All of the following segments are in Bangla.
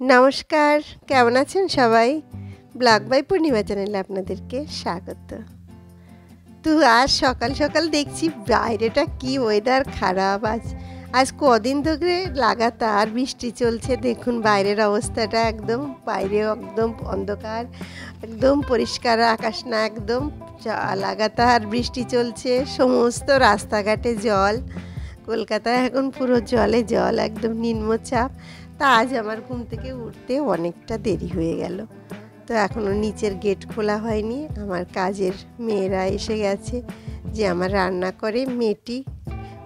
নমস্কার, কেমন আছেন সবাই? ব্লগ বাই পূর্ণিমা চ্যানেলে আপনাদেরকে স্বাগত। তো আজ সকাল সকাল দেখছি বাইরেটা কি ওয়েদার খারাপ। আজ আজ কদিন ধরে লাগাতার বৃষ্টি চলছে। দেখুন বাইরের অবস্থাটা একদম বাইরে একদম অন্ধকার, একদম পরিষ্কার আকাশ না, একদম লাগাতার বৃষ্টি চলছে। সমস্ত রাস্তাঘাটে জল, কলকাতায় এখন পুরো জলে জল, একদম নিম্নচাপ। তা আজ আমার ঘুম থেকে উঠতে অনেকটা দেরি হয়ে গেল। তো এখনও নিচের গেট খোলা হয়নি। আমার কাজের মেয়েরা এসে গেছে যে আমার রান্না করে। মেয়েটি,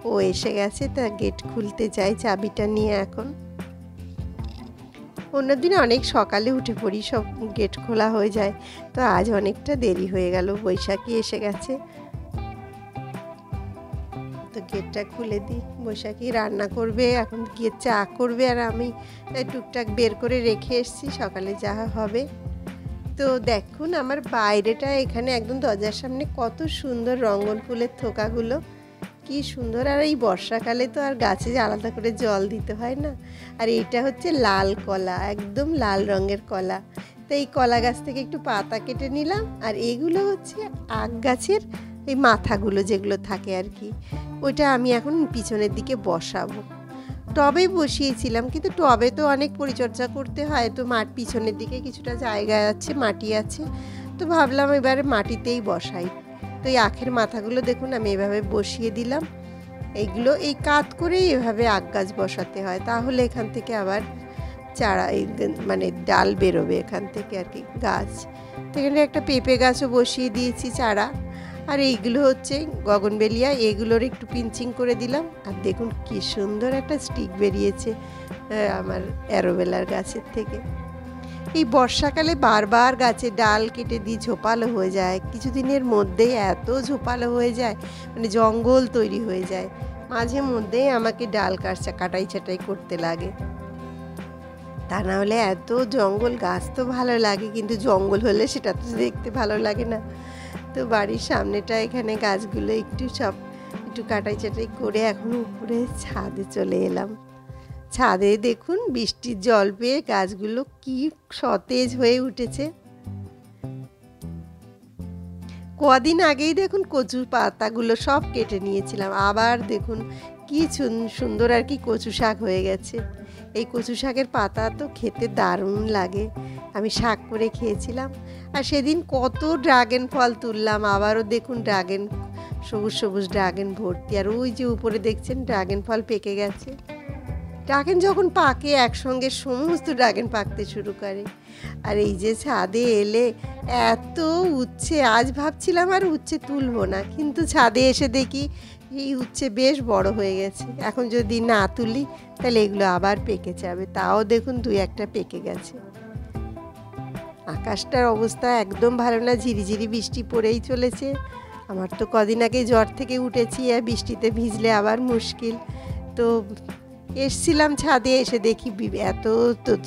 ও এসে গেছে, তা গেট খুলতে চাই চাবিটা নিয়ে এখন। অন্যদিন অনেক সকালে উঠে পড়ি, সব গেট খোলা হয়ে যায়। তো আজ অনেকটা দেরি হয়ে গেল। বৈশাখী এসে গেছে। তো গেটটা খুলে দিই। বৈশাখী রান্না করবে, এখন গিয়ে চা করবে আর আমি টুকটাক বের করে রেখে এসছি, সকালে যা হবে। তো দেখুন আমার বাইরেটা এখানে একদম দরজার সামনে কত সুন্দর রঙ্গন ফুলের থোকাগুলো। কি সুন্দর, আর এই বর্ষাকালে তো আর গাছে আলাদা করে জল দিতে হয় না। আর এইটা হচ্ছে লাল কলা, একদম লাল রঙের কলা। তো এই কলা গাছ থেকে একটু পাতা কেটে নিলাম, আর এগুলো হচ্ছে আগ গাছের এই মাথাগুলো যেগুলো থাকে আর কি, ওইটা আমি এখন পিছনের দিকে বসাবো। টবে বসিয়েছিলাম, কিন্তু টবে তো অনেক পরিচর্যা করতে হয়, তো মাঠ পিছনের দিকে কিছুটা জায়গা আছে, মাটি আছে, তো ভাবলাম এবারে মাটিতেই বসাই। তো এই আখের মাথাগুলো দেখুন, আমি এভাবে বসিয়ে দিলাম। এইগুলো এই কাত করেই এভাবে আখ গাছ বসাতে হয়, তাহলে এখান থেকে আবার চারা মানে ডাল বেরোবে এখান থেকে আর কি, গাছ। তো এখানে একটা পেঁপে গাছও বসিয়ে দিয়েছি চারা। আর এইগুলো হচ্ছে গগনবেলিয়া, এগুলোর একটু পিঞ্চিং করে দিলাম। আর দেখুন কি সুন্দর একটা স্টিক বেরিয়েছে আমার অ্যারোবেলার গাছের থেকে। এই বর্ষাকালে বারবার গাছে ডাল কেটে দিয়ে ঝোপালো হয়ে যায়। কিছুদিনের মধ্যেই এত ঝোপালো হয়ে যায় মানে জঙ্গল তৈরি হয়ে যায়। মাঝে মধ্যেই আমাকে ডাল কাটচা, কাটাই ছাটাই করতে লাগে। তা না হলে এত জঙ্গল, গাছ তো ভালো লাগে, কিন্তু জঙ্গল হলে সেটা তো দেখতে ভালো লাগে না। তো বাড়ির সামনেটা এখানে গাছগুলো একটু সব একটু কাটাই চাটাই করে এখন উপরে ছাদে চলে এলাম। ছাদে দেখুন বৃষ্টির জল পেয়ে গাছগুলো কি সতেজ হয়ে উঠেছে। কদিন আগেই দেখুন কচু পাতাগুলো সব কেটে নিয়েছিলাম। আবার দেখুন কি সুন্দর আর কি কচু শাক হয়ে গেছে। এই কচু শাকের পাতা তো খেতে দারুণ লাগে। আমি শাক করে খেয়েছিলাম। আর সেদিন কত ড্রাগন ফল তুললাম, আবারও দেখুন ড্রাগন সবুজ সবুজ ড্রাগন ভর্তি। আর ওই যে উপরে দেখছেন ড্রাগন ফল পেকে গেছে। ড্রাগন যখন পাকে, একসঙ্গে সমস্ত ড্রাগন পাকতে শুরু করে। আর এই যে ছাদে এলে এত উচ্ছে, আজ ভাবছিলাম আর উচ্ছে তুলবো না। কিন্তু ছাদে এসে দেখি এই উচ্ছে বেশ বড় হয়ে গেছে। এখন যদি না তুলি, তাহলে এগুলো আবার পেকে যাবে। তাও দেখুন দুই একটা পেকে গেছে। আকাশটার অবস্থা একদম ভালো না, ঝিরিঝিরি বৃষ্টি পড়েই চলেছে। আমার তো কদিন আগে জ্বর থেকে উঠেছি, আর বৃষ্টিতে ভিজলে আবার মুশকিল। তো এসছিলাম ছাদে, এসে দেখি এত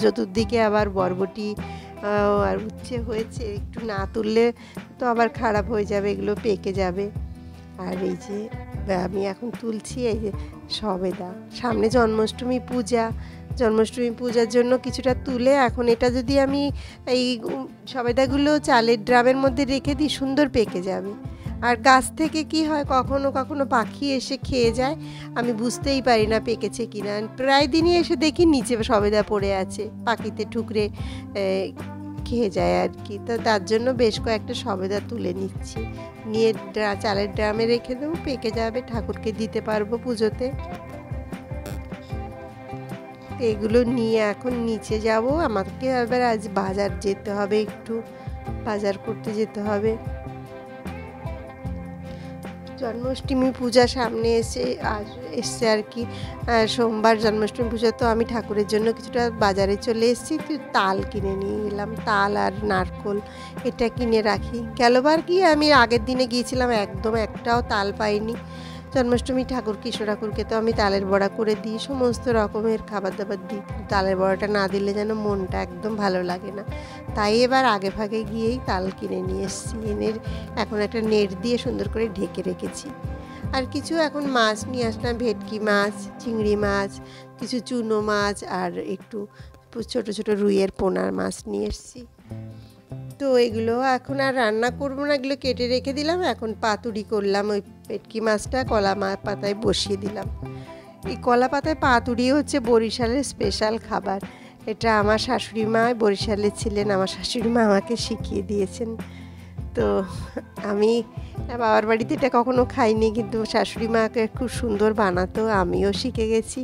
চতুর্দিকে আবার বরবটি আর উচ্ছে হয়েছে, একটু না তুললে তো আবার খারাপ হয়ে যাবে, এগুলো পেকে যাবে। আর এই যে, আমি এখন তুলছি, এই যে সবেদা। সামনে জন্মাষ্টমী, পূজা জন্মাষ্টমী পূজার জন্য কিছুটা তুলে, এখন এটা যদি আমি এই সবেদাগুলো চালের ড্রামের মধ্যে রেখে দিই, সুন্দর পেকে যাবে। আর গাছ থেকে কি হয়, কখনো কখনো পাখি এসে খেয়ে যায়, আমি বুঝতেই পারি না পেকেছে কি না প্রায় দিনই এসে দেখি নিচে সবেদা পড়ে আছে, পাখিতে ঠুকরে খেয়ে যায় আর কি। তো তার জন্য বেশ কয়েকটা সবেদা তুলে নিচ্ছি। নিয়ে চালের ড্রামে রেখে দেবো, পেকে যাবে, ঠাকুরকে দিতে পারব পুজোতে। এগুলো নিয়ে এখন নিচে যাব। আমাকে এবার আজ বাজার যেতে হবে একটু। বাজার করতে যেতে হবে। জন্মাষ্টমী পূজা সামনে এসে আজ এসছে আর কি। সোমবার জন্মাষ্টমী পূজা, তো আমি ঠাকুরের জন্য কিছুটা বাজারে চলে এসেছি। তাল কিনে নিয়ে গেলাম তাল আর নারকোল এটা কিনে রাখি। গেলবার কি আমি আগের দিনে গিয়েছিলাম, একদম একটাও তাল পাইনি। জন্মাষ্টমী ঠাকুর কৃষ্ণ ঠাকুরকে তো আমি তালের বড়া করে দিই, সমস্ত রকমের খাবার দাবার দিই। তালের বড়াটা না দিলে যেন মনটা একদম ভালো লাগে না। তাই এবার আগে ভাগে গিয়েই তাল কিনে নিয়ে এসেছি। এনে এখন একটা নেট দিয়ে সুন্দর করে ঢেকে রেখেছি। আর কিছু এখন মাছ নিয়ে আসলাম, ভেটকি মাছ, চিংড়ি মাছ, কিছু চুনো মাছ আর একটু ছোট ছোট রুইয়ের পোনার মাছ নিয়ে এসেছি। তো এগুলো এখন আর রান্না করব না, এগুলো কেটে রেখে দিলাম। এখন পাতুরি করলাম ওই পেটকি মাছটা কলা পাতায় বসিয়ে দিলাম। এই কলা পাতায় পাতুড়ি হচ্ছে বরিশালের স্পেশাল খাবার। এটা আমার শাশুড়ি মা বরিশালে ছিলেন, আমার শাশুড়ি মা আমাকে শিখিয়ে দিয়েছেন। তো আমি বাবার বাড়িতে এটা কখনো খাইনি, কিন্তু শাশুড়ি মাকে খুব সুন্দর বানাতো, আমিও শিখে গেছি।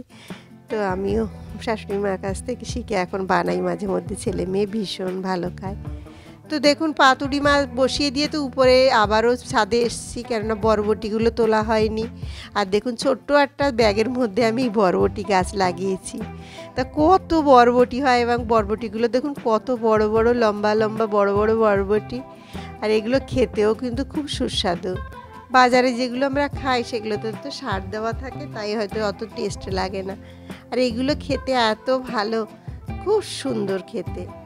তো আমিও শাশুড়ি মার কাছ থেকে শিখে এখন বানাই, মাঝে মধ্যে ছেলে মেয়ে ভীষণ ভালো খায়। তো দেখুন, পাতুড়ি মাছ বসিয়ে দিয়ে তো উপরে আবারও ছাদে এসেছি, কেননা বরবটিগুলো তোলা হয়নি। আর দেখুন, ছোট্ট একটা ব্যাগের মধ্যে আমি বরবটি গাছ লাগিয়েছি। তা কত বরবটি হয় এবং বরবটিগুলো দেখুন, কত বড় বড়, লম্বা লম্বা, বড় বড় বরবটি। আর এগুলো খেতেও কিন্তু খুব সুস্বাদু। বাজারে যেগুলো আমরা খাই, সেগুলোতে তো সার দেওয়া থাকে, তাই হয়তো অত টেস্ট লাগে না। আর এগুলো খেতে এত ভালো, খুব সুন্দর খেতে।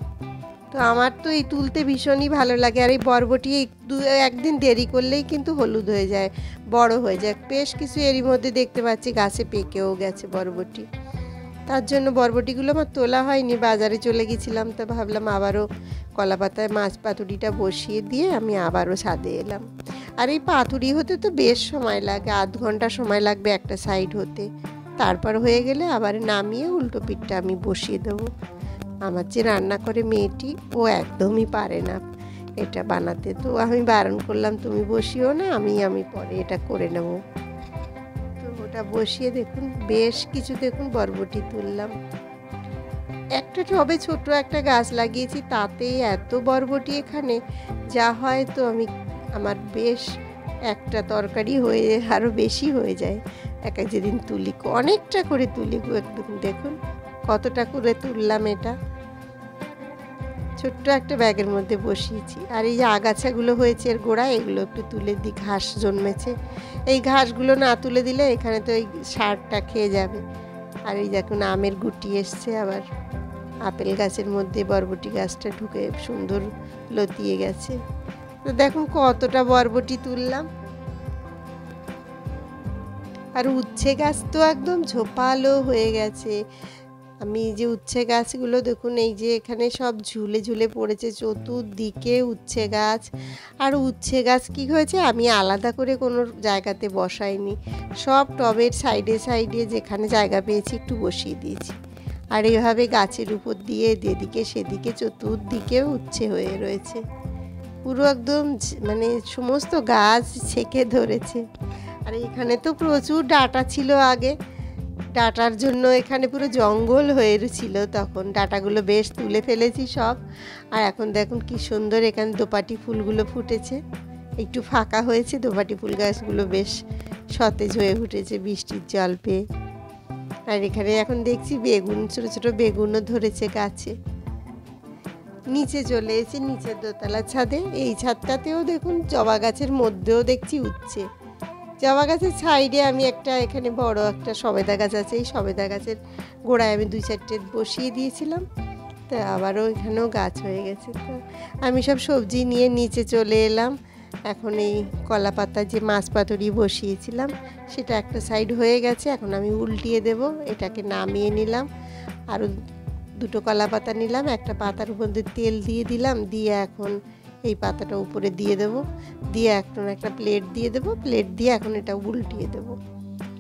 তো আমার তো এই তুলতে ভীষণই ভালো লাগে। আর এই বরবটি দু, একদিন দেরি করলেই কিন্তু হলুদ হয়ে যায়, বড় হয়ে যায়। বেশ কিছু এরই মধ্যে দেখতে পাচ্ছি, গাছে পেকেও গেছে বরবটি। তার জন্য বরবটিগুলো আমার তোলা হয়নি, বাজারে চলে গেছিলাম তো ভাবলাম আবারও কলা পাতায় মাছ পাতুরিটা বসিয়ে দিয়ে আমি আবারও ছাদে এলাম। আর এই পাতুরি হতে তো বেশ সময় লাগে, আধ ঘণ্টা সময় লাগবে একটা সাইড হতে। তারপর হয়ে গেলে আবার নামিয়ে উল্টো পিঠটা আমি বসিয়ে দেবো। আমার যে রান্না করে মেয়েটি, ও একদমই পারে না। এটা বানাতে। তো আমি বারণ করলাম, তুমি বসিও না, আমি আমি পরে এটা করে নেব। তো ওটা বসিয়ে দেখুন, বেশ কিছু দেখুন, বরবটি তুললাম। একটা টবে ছোট একটা গাছ লাগিয়েছি তাতেই এত বরবটি এখানে, যা হয় তো আমি, আমার বেশ একটা তরকারি হয়ে আরও বেশি হয়ে যায়। এক এক যেদিন তুলি, অনেকটা করে তুলি, একদম দেখুন। কতটা করে তুললাম এটা? ছোট্ট একটা ব্যাগের মধ্যে বসিয়েছি। আর এই যে আগাছাগুলো হয়েছে এর গোড়া এগুলো একটু তুলে দিই ঘাস জন্মেছে। এই ঘাসগুলো না তুলে দিলে এখানে তো এই সারটা খেয়ে যাবে। আর এই দেখুন, আমের গুটি এসছে আবার। আপেল গাছের মধ্যে বরবটি গাছটা ঢুকে সুন্দর লতিয়ে গেছে। তো দেখুন, কতটা বরবটি তুললাম। আর উচ্ছে গাছ তো একদম ঝোপালো হয়ে গেছে। আমি এই যে উচ্ছে গাছগুলো দেখুন, এই যে এখানে সব ঝুলে ঝুলে পড়েছে, চতুর্দিকে উচ্ছে গাছ। আর উচ্ছে গাছ কি হয়েছে? আমি আলাদা করে কোনো জায়গাতে বসাইনি। সব টবের সাইডে সাইডে যেখানে জায়গা পেয়েছি একটু বসিয়ে দিয়েছি। আর এভাবে গাছের উপর দিয়ে যেদিকে সেদিকে চতুর্দিকে উচ্ছে হয়ে রয়েছে। পুরো একদম মানে সমস্ত গাছ ছেঁকে ধরেছে। আর এখানে তো প্রচুর ডাটা ছিল আগে। ডাটার জন্য এখানে পুরো জঙ্গল হয়ে ছিল তখন। ডাটাগুলো বেশ তুলে ফেলেছি সব। আর এখন দেখুন কি সুন্দর এখানে দোপাটি ফুলগুলো ফুটেছে। একটু ফাঁকা হয়েছে, দোপাটি ফুল গাছগুলো বেশ সতেজ হয়ে উঠেছে বৃষ্টির জল পেয়ে। আর এখানে এখন দেখছি বেগুন, ছোটো ছোটো বেগুনও ধরেছে গাছে। নিচে চলে এসে নিচের দোতলা ছাদে। এই ছাদটাতেও দেখুন জবা গাছের মধ্যেও দেখছি উঠছে। জবা গাছের সাইডে আমি একটা এখানে বড় একটা সবেদা গাছ আছে। এই সবেদা গাছের গোড়ায় আমি দুই চারটে বসিয়ে দিয়েছিলাম। তা আবারও এখানেও গাছ হয়ে গেছে। তো আমি সব সবজি নিয়ে নিচে চলে এলাম। এখন এই কলা পাতা যে মাছ পাতুরি বসিয়েছিলাম, সেটা একটা সাইড হয়ে গেছে। এখন আমি উল্টিয়ে দেব, এটাকে নামিয়ে নিলাম। আরও দুটো কলা পাতা নিলাম, একটা পাতার মধ্যে তেল দিয়ে দিলাম। দিয়ে এখন এই পাতাটা উপরে দিয়ে দেব। দিয়ে এখন একটা প্লেট দিয়ে দেব। প্লেট দিয়ে এখন এটা উল্টিয়ে দেব।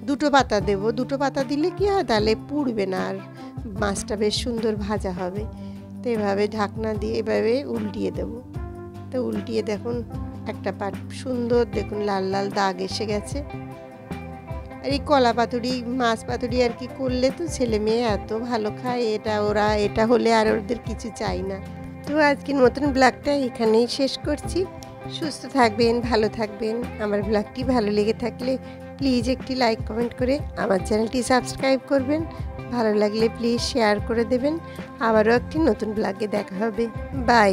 দুটো পাতা দেব। দুটো পাতা দিলে কি হয়? তাহলে পুড়বে না আর মাছটা বেশ সুন্দর ভাজা হবে। তো এভাবে ঢাকনা দিয়ে এভাবে উল্টিয়ে দেব। তো উল্টিয়ে দেখুন, একটা পাট সুন্দর দেখুন, লাল লাল দাগ এসে গেছে। আর এই কলা পাতুরি, মাছ পাতুরি আর কি করলে তো ছেলে মেয়ে এত ভালো খায়, এটা ওরা, এটা হলে আর ওদের কিছু চাই না। তো আজকের মতন ব্লগটা এখানেই শেষ করছি। সুস্থ থাকবেন, ভালো থাকবেন। আমার ব্লগটি ভালো লেগে থাকলে প্লিজ একটি লাইক কমেন্ট করে আমার চ্যানেলটি সাবস্ক্রাইব করবেন। ভালো লাগলে প্লিজ শেয়ার করে দেবেন। আবারও একটি নতুন ব্লগে দেখা হবে। বাই